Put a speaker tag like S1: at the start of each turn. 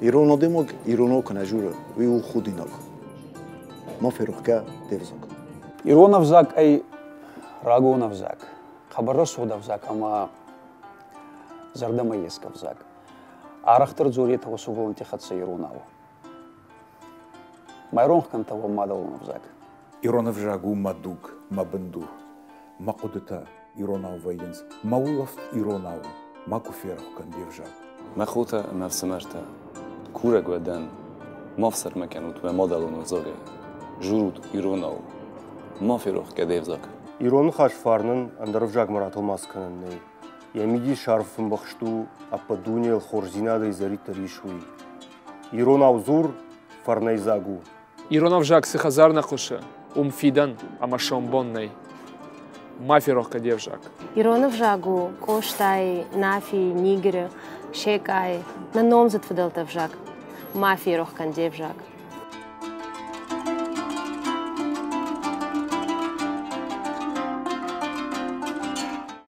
S1: ирон одемок, ирон канажура, ви у худинок. Маферухка девзок.
S2: Иронов зак, ай, рагонов зак. Хабарасудов зак, ама зардамаесков взак. Арахтар дзурет осугон тихатса иронов. Майронх кантава мадалонов зак.
S3: Иронов жагу мадук, мабынду, макудыта иронов военс, маулов иронов, макуферов кандев жак.
S4: Нахута нарсенашта Курак ваден, мав сармаканут ве мадалу назоге, журуд иронау, мав ирох кадевзак.
S5: Ирон хашфарнын андаров жак марат олмаз кананней. Ямиди шарфын бахшту, апа дунел хорзинада изари таришуи. Иронав зур фарнайзагу.
S6: Иронав жак сихазар накуша, умфидан, ама шомбонней. Мафирох кадев жак.
S7: Иронов жагу, коштай, нафи, нигры. شيكاي ننوم زد في دلتا فجاك ما في روح كان جيب جاك